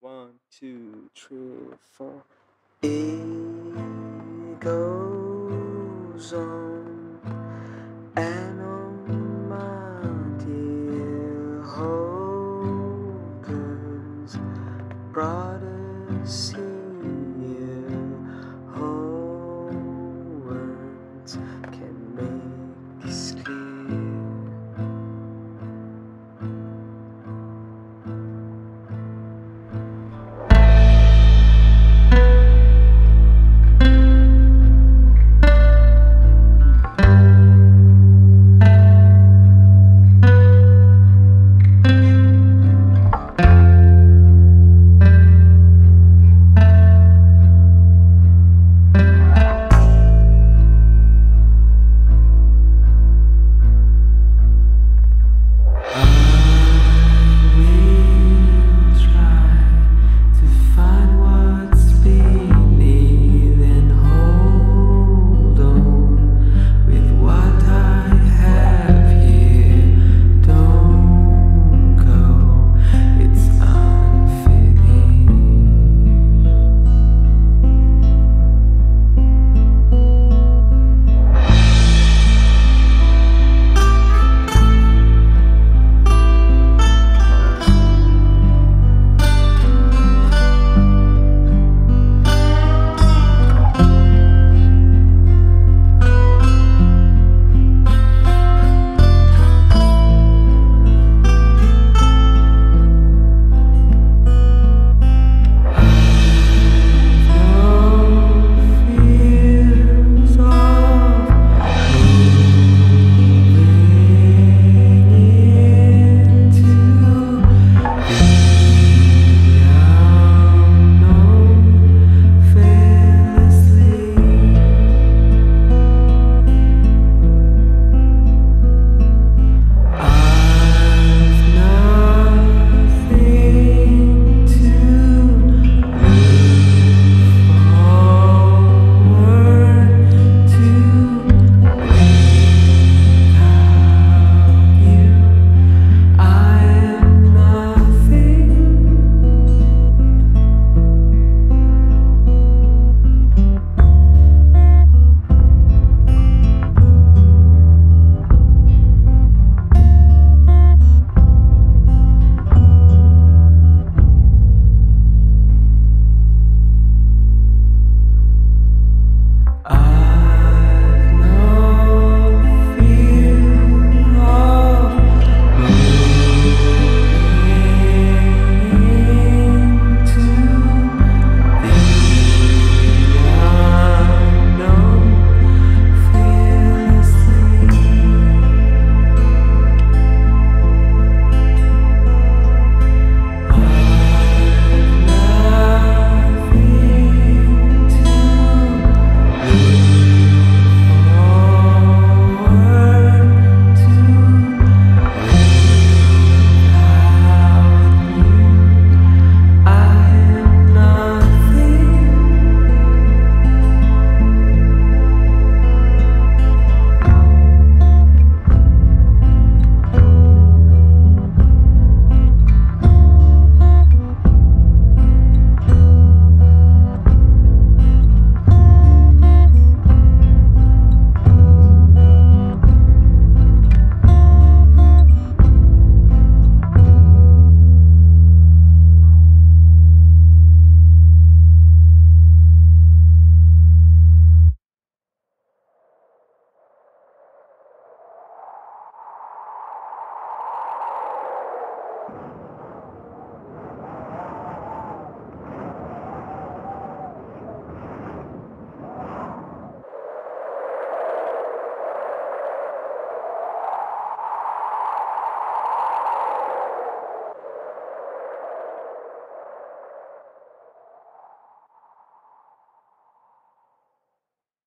One, two, three, four. It goes on and on, my dear Hogan's brought us here.